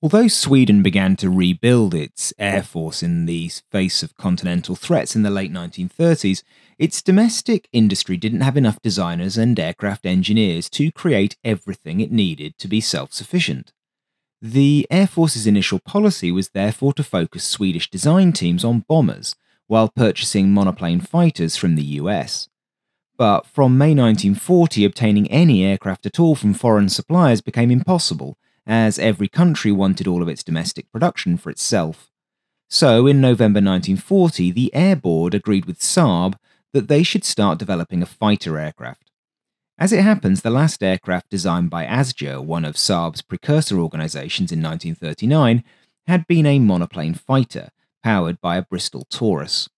Although Sweden began to rebuild its air force in the face of continental threats in the late 1930s, its domestic industry didn't have enough designers and aircraft engineers to create everything it needed to be self sufficient. The Air Force's initial policy was therefore to focus Swedish design teams on bombers, while purchasing monoplane fighters from the US. But from May 1940, obtaining any aircraft at all from foreign suppliers became impossible, as every country wanted all of its domestic production for itself. So, in November 1940, the Air Board agreed with Saab that they should start developing a fighter aircraft. As it happens, the last aircraft designed by ASJA, one of Saab's precursor organisations in 1939, had been a monoplane fighter, powered by a Bristol Taurus.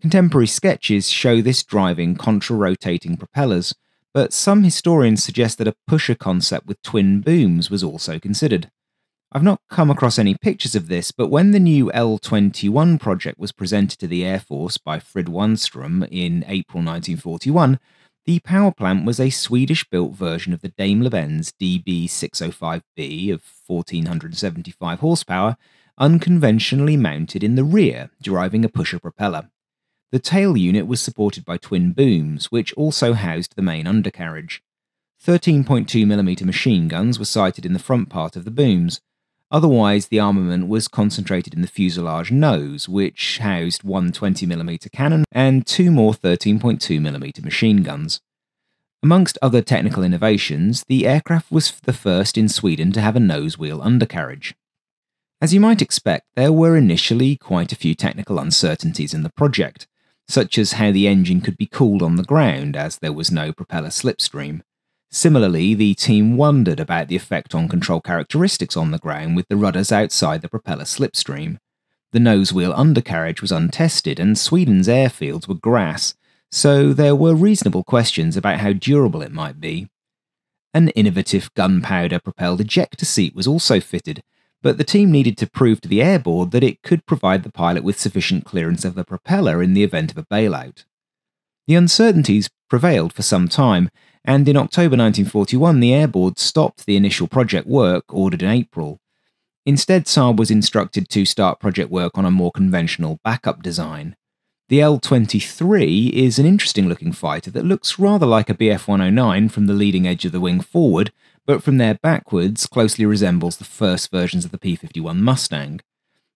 Contemporary sketches show this driving contra-rotating propellers, but some historians suggest that a pusher concept with twin booms was also considered. I've not come across any pictures of this, but when the new L 21 project was presented to the Air Force by Frid Wanstrom in April 1941, the power plant was a Swedish built version of the Daimler Benz DB605B of 1475 horsepower, unconventionally mounted in the rear, driving a pusher propeller. The tail unit was supported by twin booms, which also housed the main undercarriage. 13.2mm machine guns were sited in the front part of the booms. Otherwise, the armament was concentrated in the fuselage nose, which housed one 20mm cannon and two more 13.2mm machine guns. Amongst other technical innovations, the aircraft was the first in Sweden to have a nose wheel undercarriage. As you might expect, there were initially quite a few technical uncertainties in the project, such as how the engine could be cooled on the ground as there was no propeller slipstream. Similarly, the team wondered about the effect on control characteristics on the ground with the rudders outside the propeller slipstream. The nose wheel undercarriage was untested, and Sweden's airfields were grass, so there were reasonable questions about how durable it might be. An innovative gunpowder propelled ejector seat was also fitted, but the team needed to prove to the Air Board that it could provide the pilot with sufficient clearance of the propeller in the event of a bailout. The uncertainties prevailed for some time, and in October 1941 the Air Board stopped the initial project work ordered in April. Instead, Saab was instructed to start project work on a more conventional backup design. The L 23 is an interesting looking fighter that looks rather like a Bf 109 from the leading edge of the wing forward, but from there backwards closely resembles the first versions of the P 51 Mustang.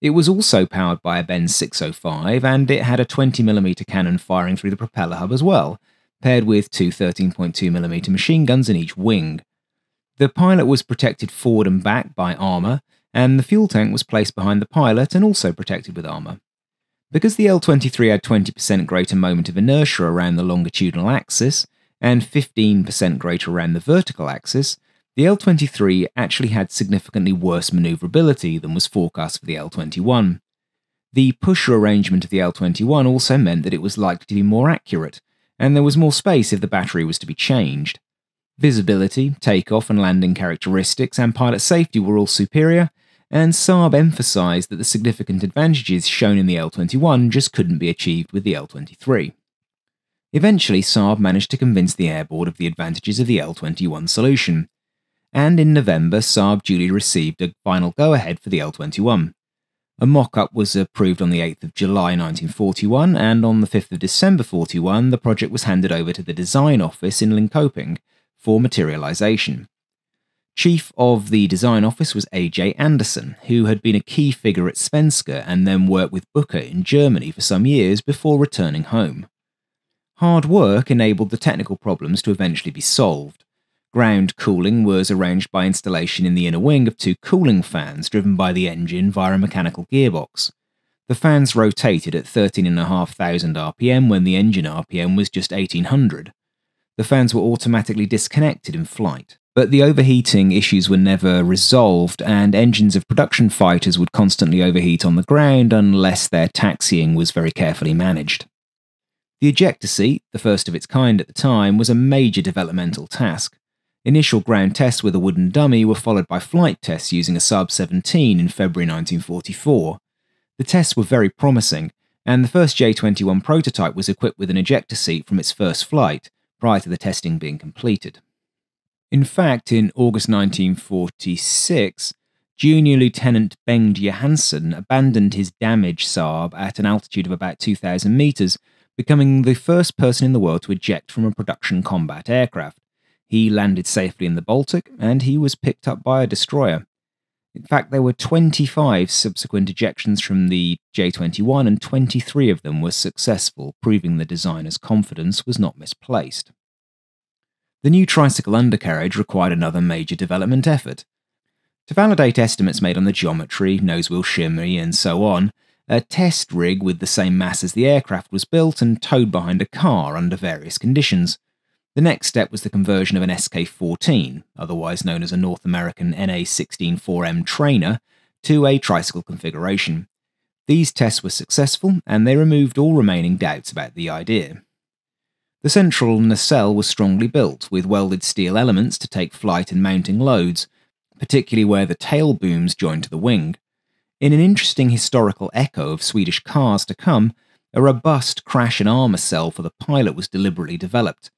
It was also powered by a Benz 605, and it had a 20mm cannon firing through the propeller hub as well, paired with two 13.2mm machine guns in each wing. The pilot was protected forward and back by armour, and the fuel tank was placed behind the pilot and also protected with armour. Because the L23 had 20% greater moment of inertia around the longitudinal axis and 15% greater around the vertical axis, the L23 actually had significantly worse maneuverability than was forecast for the L21. The pusher arrangement of the L21 also meant that it was likely to be more accurate, and there was more space if the battery was to be changed. Visibility, takeoff and landing characteristics, and pilot safety were all superior, and Saab emphasised that the significant advantages shown in the L21 just couldn't be achieved with the L23. Eventually, Saab managed to convince the Air Board of the advantages of the L21 solution, and in November, Saab duly received a final go ahead for the L21. A mock up was approved on the 8th of July 1941, and on the 5th of December 41, the project was handed over to the design office in Linkoping for materialisation. Chief of the design office was A.J. Anderson, who had been a key figure at Svenska and then worked with Bücker in Germany for some years before returning home. Hard work enabled the technical problems to eventually be solved. Ground cooling was arranged by installation in the inner wing of two cooling fans driven by the engine via a mechanical gearbox. The fans rotated at 13,500 RPM when the engine RPM was just 1800. The fans were automatically disconnected in flight. But the overheating issues were never resolved, and engines of production fighters would constantly overheat on the ground unless their taxiing was very carefully managed. The ejector seat, the first of its kind at the time, was a major developmental task. Initial ground tests with a wooden dummy were followed by flight tests using a Saab 17 in February 1944. The tests were very promising, and the first J21 prototype was equipped with an ejector seat from its first flight, prior to the testing being completed. In fact, in August 1946, Junior Lieutenant Bengt Johansson abandoned his damaged Saab at an altitude of about 2,000 metres, becoming the first person in the world to eject from a production combat aircraft. He landed safely in the Baltic, and he was picked up by a destroyer. In fact, there were 25 subsequent ejections from the J 21, and 23 of them were successful, proving the designer's confidence was not misplaced. The new tricycle undercarriage required another major development effort. To validate estimates made on the geometry, nosewheel shimmy, and so on, a test rig with the same mass as the aircraft was built and towed behind a car under various conditions. The next step was the conversion of an SK 14, otherwise known as a North American NA 16 4M trainer, to a tricycle configuration. These tests were successful and they removed all remaining doubts about the idea. The central nacelle was strongly built, with welded steel elements to take flight and mounting loads, particularly where the tail booms joined to the wing. In an interesting historical echo of Swedish cars to come, a robust crash and armour cell for the pilot was deliberately developed.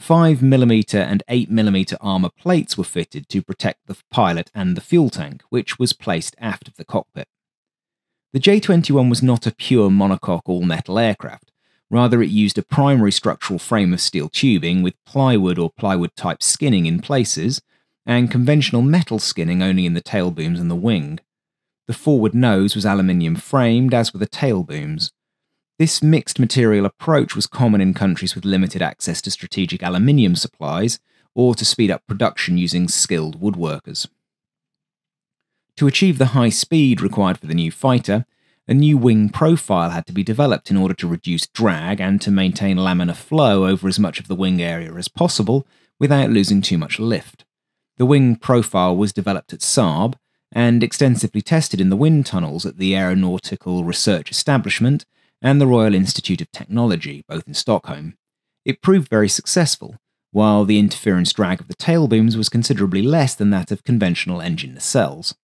5mm and 8mm armour plates were fitted to protect the pilot and the fuel tank, which was placed aft of the cockpit. The J 21 was not a pure monocoque all metal aircraft. Rather, it used a primary structural frame of steel tubing with plywood or plywood type skinning in places, and conventional metal skinning only in the tail booms and the wing. The forward nose was aluminium framed, as were the tail booms. This mixed material approach was common in countries with limited access to strategic aluminium supplies, or to speed up production using skilled woodworkers. To achieve the high speed required for the new fighter, a new wing profile had to be developed in order to reduce drag and to maintain laminar flow over as much of the wing area as possible without losing too much lift. The wing profile was developed at Saab and extensively tested in the wind tunnels at the Aeronautical Research Establishment and the Royal Institute of Technology, both in Stockholm. It proved very successful, while the interference drag of the tail booms was considerably less than that of conventional engine nacelles.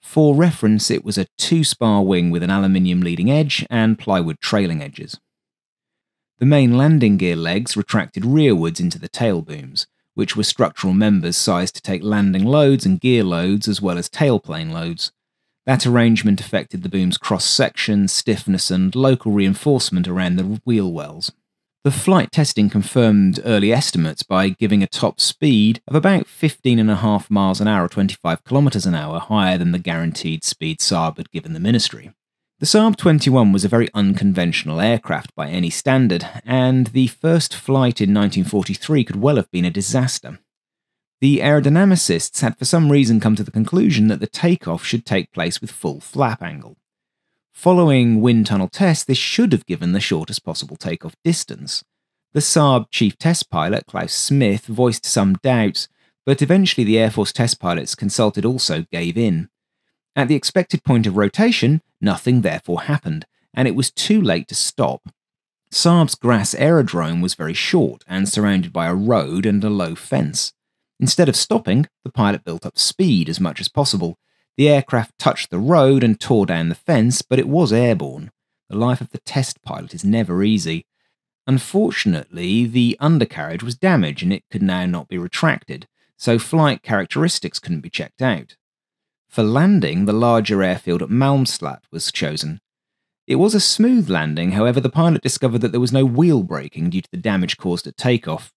For reference, it was a two spar wing with an aluminium leading edge and plywood trailing edges. The main landing gear legs retracted rearwards into the tail booms, which were structural members sized to take landing loads and gear loads as well as tailplane loads. That arrangement affected the boom's cross section, stiffness, and local reinforcement around the wheel wells. The flight testing confirmed early estimates by giving a top speed of about 15.5 miles an hour or 25 kilometers an hour higher than the guaranteed speed Saab had given the ministry. The Saab 21 was a very unconventional aircraft by any standard, and the first flight in 1943 could well have been a disaster. The aerodynamicists had for some reason come to the conclusion that the takeoff should take place with full flap angle. Following wind tunnel tests, this should have given the shortest possible takeoff distance. The Saab chief test pilot, Claes Smith, voiced some doubts, but eventually the Air Force test pilots consulted also gave in. At the expected point of rotation, nothing therefore happened, and it was too late to stop. Saab's grass aerodrome was very short and surrounded by a road and a low fence. Instead of stopping, the pilot built up speed as much as possible. The aircraft touched the road and tore down the fence, but it was airborne. The life of the test pilot is never easy. Unfortunately, the undercarriage was damaged and it could now not be retracted, so flight characteristics couldn't be checked out. For landing, the larger airfield at Malmslätt was chosen. It was a smooth landing, however, the pilot discovered that there was no wheel braking due to the damage caused at takeoff.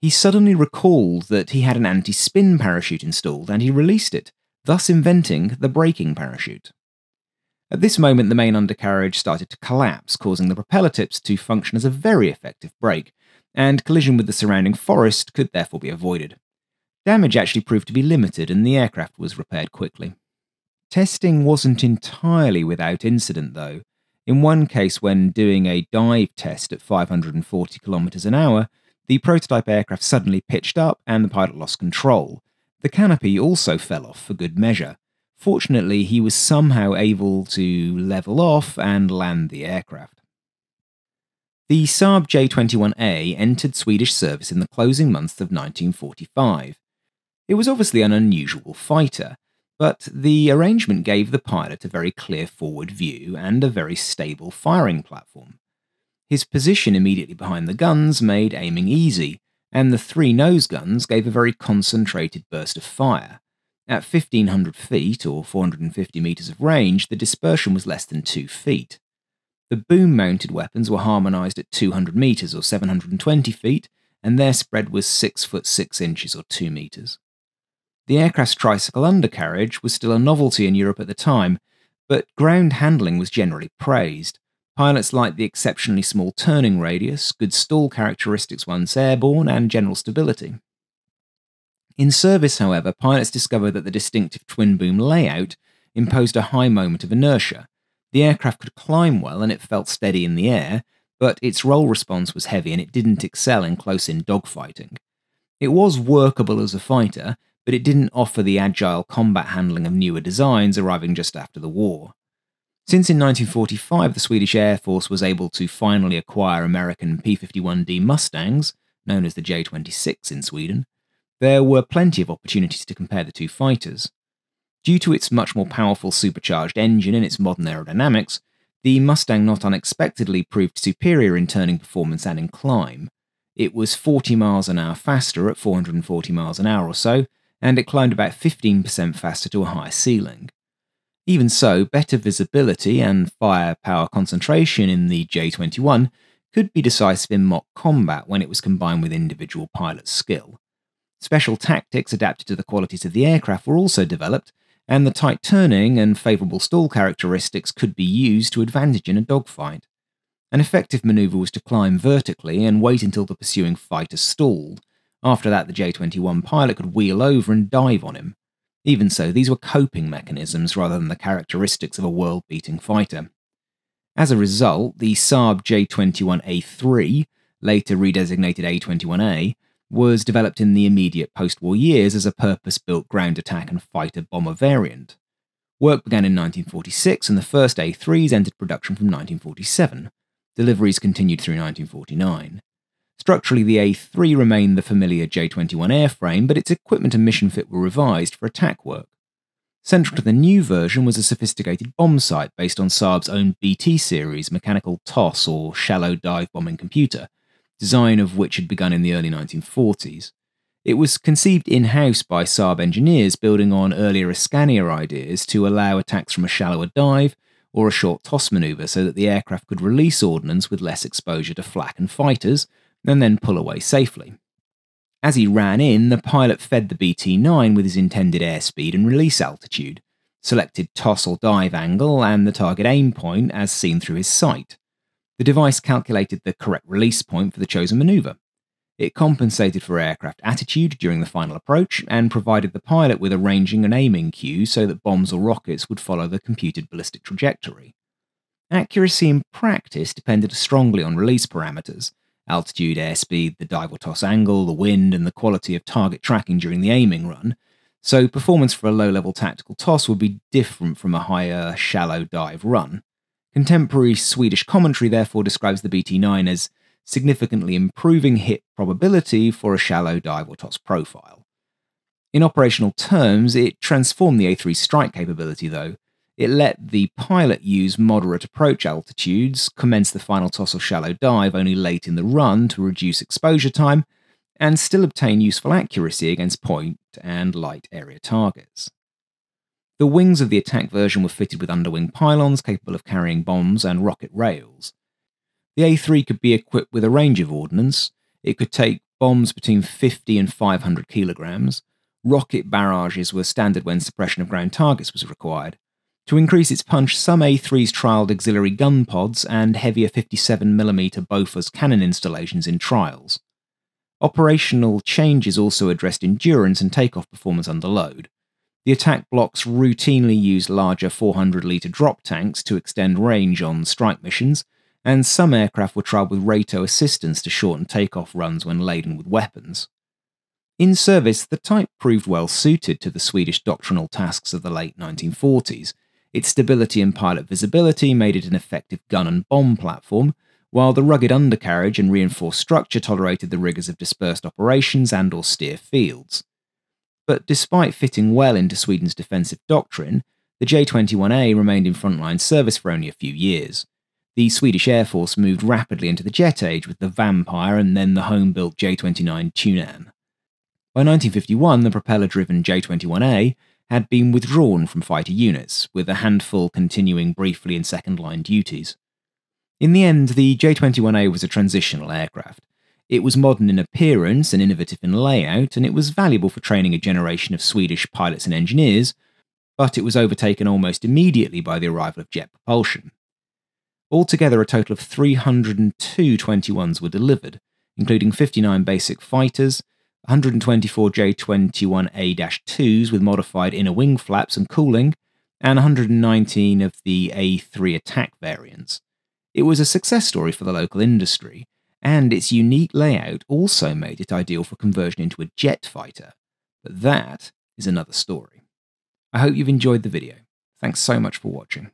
He suddenly recalled that he had an anti spin parachute installed and he released it, thus inventing the braking parachute. At this moment, the main undercarriage started to collapse, causing the propeller tips to function as a very effective brake, and collision with the surrounding forest could therefore be avoided. Damage actually proved to be limited and the aircraft was repaired quickly. Testing wasn't entirely without incident, though. In one case, when doing a dive test at 540 kilometers an hour, the prototype aircraft suddenly pitched up and the pilot lost control. The canopy also fell off for good measure. Fortunately, he was somehow able to level off and land the aircraft. The Saab J21A entered Swedish service in the closing months of 1945. It was obviously an unusual fighter, but the arrangement gave the pilot a very clear forward view and a very stable firing platform. His position immediately behind the guns made aiming easy, and the three nose guns gave a very concentrated burst of fire. At 1500 feet, or 450 metres of range, the dispersion was less than 2 feet. The boom mounted weapons were harmonised at 200 metres, or 720 feet, and their spread was 6 foot 6 inches, or 2 metres. The aircraft's tricycle undercarriage was still a novelty in Europe at the time, but ground handling was generally praised. Pilots liked the exceptionally small turning radius, good stall characteristics once airborne, and general stability. In service, however, pilots discovered that the distinctive twin boom layout imposed a high moment of inertia. The aircraft could climb well and it felt steady in the air, but its roll response was heavy and it didn't excel in close in dogfighting. It was workable as a fighter, but it didn't offer the agile combat handling of newer designs arriving just after the war. Since in 1945 the Swedish Air Force was able to finally acquire American P 51D Mustangs, known as the J 26 in Sweden, there were plenty of opportunities to compare the two fighters. Due to its much more powerful supercharged engine and its modern aerodynamics, the Mustang not unexpectedly proved superior in turning performance and in climb. It was 40 miles an hour faster at 440 miles an hour or so, and it climbed about 15% faster to a higher ceiling. Even so, better visibility and firepower concentration in the J21 could be decisive in mock combat when it was combined with individual pilot skill. Special tactics adapted to the qualities of the aircraft were also developed, and the tight turning and favourable stall characteristics could be used to advantage in a dogfight. An effective manoeuvre was to climb vertically and wait until the pursuing fighter stalled. After that, the J 21 pilot could wheel over and dive on him. Even so, these were coping mechanisms rather than the characteristics of a world beating fighter. As a result, the Saab J 21A3, later redesignated A21A, was developed in the immediate post war years as a purpose built ground attack and fighter bomber variant. Work began in 1946 and the first A3s entered production from 1947. Deliveries continued through 1949. Structurally, the A3 remained the familiar J 21 airframe, but its equipment and mission fit were revised for attack work. Central to the new version was a sophisticated bomb sight based on Saab's own BT series mechanical toss or shallow dive bombing computer, design of which had begun in the early 1940s. It was conceived in house by Saab engineers, building on earlier Scania ideas to allow attacks from a shallower dive or a short toss maneuver so that the aircraft could release ordnance with less exposure to flak and fighters, and then pull away safely. As he ran in, the pilot fed the BT 9 with his intended airspeed and release altitude, selected toss or dive angle, and the target aim point as seen through his sight. The device calculated the correct release point for the chosen maneuver. It compensated for aircraft attitude during the final approach and provided the pilot with a ranging and aiming cue so that bombs or rockets would follow the computed ballistic trajectory. Accuracy in practice depended strongly on release parameters altitude, airspeed, the dive or toss angle, the wind, and the quality of target tracking during the aiming run. So, performance for a low level tactical toss would be different from a higher, shallow dive run. Contemporary Swedish commentary therefore describes the BT 9 as significantly improving hit probability for a shallow dive or toss profile. In operational terms, it transformed the A3 strike capability, though. It let the pilot use moderate approach altitudes, commence the final toss or shallow dive only late in the run to reduce exposure time, and still obtain useful accuracy against point and light area targets. The wings of the attack version were fitted with underwing pylons capable of carrying bombs and rocket rails. The A3 could be equipped with a range of ordnance. It could take bombs between 50 and 500 kilograms. Rocket barrages were standard when suppression of ground targets was required. To increase its punch, some A3s trialled auxiliary gun pods and heavier 57mm Bofors cannon installations in trials. Operational changes also addressed endurance and takeoff performance under load. The attack blocks routinely used larger 400 litre drop tanks to extend range on strike missions, and some aircraft were trialled with RATO assistance to shorten takeoff runs when laden with weapons. In service, the type proved well suited to the Swedish doctrinal tasks of the late 1940s. Its stability and pilot visibility made it an effective gun and bomb platform, while the rugged undercarriage and reinforced structure tolerated the rigours of dispersed operations and austere fields. But despite fitting well into Sweden's defensive doctrine, the J 21A remained in frontline service for only a few years. The Swedish Air Force moved rapidly into the jet age with the Vampire and then the home built J 29 Tunnan. By 1951, the propeller driven J 21A had been withdrawn from fighter units, with a handful continuing briefly in second line duties. In the end, the J 21A was a transitional aircraft. It was modern in appearance and innovative in layout, and it was valuable for training a generation of Swedish pilots and engineers, but it was overtaken almost immediately by the arrival of jet propulsion. Altogether, a total of 302 21s were delivered, including 59 basic fighters, 124 J21A 2s with modified inner wing flaps and cooling, and 119 of the A3 attack variants. It was a success story for the local industry, and its unique layout also made it ideal for conversion into a jet fighter. But that is another story. I hope you've enjoyed the video. Thanks so much for watching.